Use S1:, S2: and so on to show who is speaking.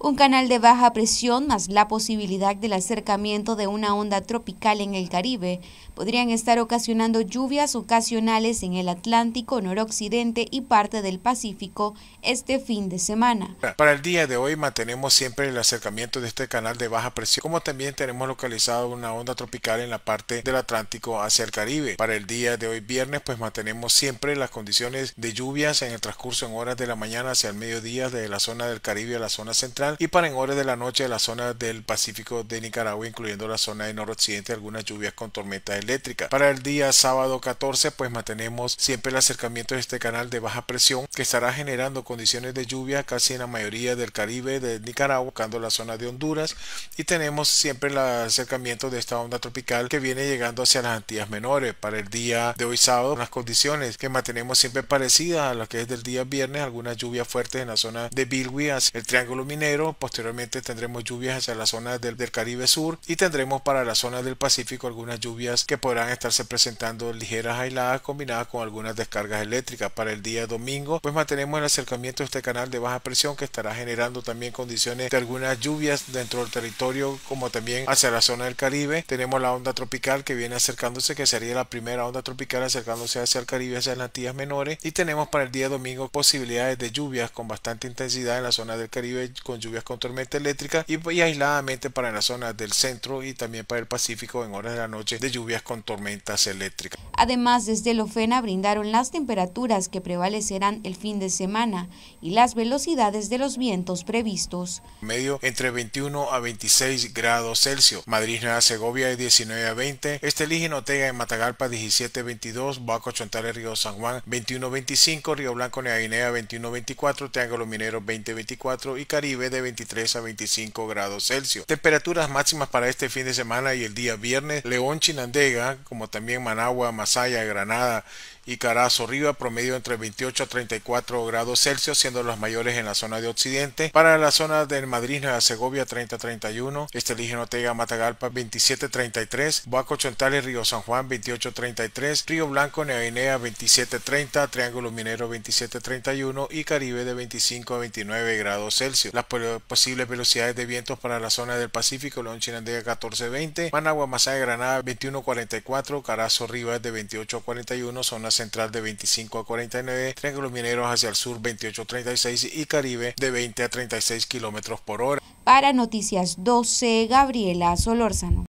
S1: Un canal de baja presión más la posibilidad del acercamiento de una onda tropical en el Caribe podrían estar ocasionando lluvias ocasionales en el Atlántico, noroccidente y parte del Pacífico este fin de semana.
S2: Para el día de hoy mantenemos siempre el acercamiento de este canal de baja presión, como también tenemos localizado una onda tropical en la parte del Atlántico hacia el Caribe. Para el día de hoy viernes pues mantenemos siempre las condiciones de lluvias en el transcurso en horas de la mañana hacia el mediodía de la zona del Caribe a la zona central y para en horas de la noche de la zona del Pacífico de Nicaragua, incluyendo la zona de noroccidente, algunas lluvias con tormentas eléctricas. Para el día sábado 14, pues mantenemos siempre el acercamiento de este canal de baja presión que estará generando condiciones de lluvia casi en la mayoría del Caribe de Nicaragua, buscando la zona de Honduras y tenemos siempre el acercamiento de esta onda tropical que viene llegando hacia las Antillas Menores. Para el día de hoy sábado, las condiciones que mantenemos siempre parecidas a las que es del día viernes, algunas lluvias fuertes en la zona de Bilwi el Triángulo Minero posteriormente tendremos lluvias hacia la zona del, Caribe Sur y tendremos para la zona del Pacífico algunas lluvias que podrán estarse presentando ligeras aisladas combinadas con algunas descargas eléctricas. Para el día domingo, pues mantenemos el acercamiento de este canal de baja presión que estará generando también condiciones de algunas lluvias dentro del territorio como también hacia la zona del Caribe. Tenemos la onda tropical que viene acercándose, que sería la primera onda tropical acercándose hacia el Caribe, hacia las Antillas menores. Y tenemos para el día domingo posibilidades de lluvias con bastante intensidad en la zona del Caribe con lluvias con tormenta eléctrica y, aisladamente para la zona del centro y también para el Pacífico en horas de la noche de lluvias con tormentas eléctricas.
S1: Además, desde Lofena brindaron las temperaturas que prevalecerán el fin de semana y las velocidades de los vientos previstos.
S2: Medio entre 21 a 26 grados Celsius. Madrid Nueva Segovia de 19 a 20. Estelí Notega en Matagalpa 17 a 22. Baco Chontales Río San Juan 21 a 25. Río Blanco Nueva Guinea 21 a 24. Triángulo Minero 20 a 24 y Caribe de 23 a 25 grados Celsius. Temperaturas máximas para este fin de semana y el día viernes, León, Chinandega, como también Managua, Masaya, Granada y Carazo Riva, promedio entre 28 a 34 grados Celsius, siendo los mayores en la zona de Occidente. Para la zona del Madrid, Nueva Segovia, 30 a 31, Estelígeno Tega, Matagalpa, 27 a 33, Boaco Chontales, Río San Juan, 28 a 33, Río Blanco, Nueva Guinea, 27 a 30, Triángulo Minero, 27 a 31 y Caribe de 25 a 29 grados Celsius. Las posibles velocidades de vientos para la zona del Pacífico, León Chinandega 14-20, Managua, Masaya, Granada 21-44, Carazo Rivas de 28 a 41, zona central de 25 a 49, Triángulos Mineros hacia el sur 28 a 36 y Caribe de 20 a 36 kilómetros por hora.
S1: Para Noticias 12, Gabriela Solórzano.